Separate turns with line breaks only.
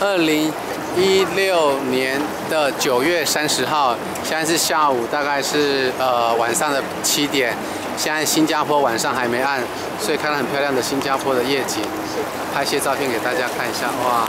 二零一六年的九月三十号现在是下午大概是呃晚上的七点。现在新加坡晚上还没暗所以看到很漂亮的新加坡的夜景。拍些照片给大家看一下哇。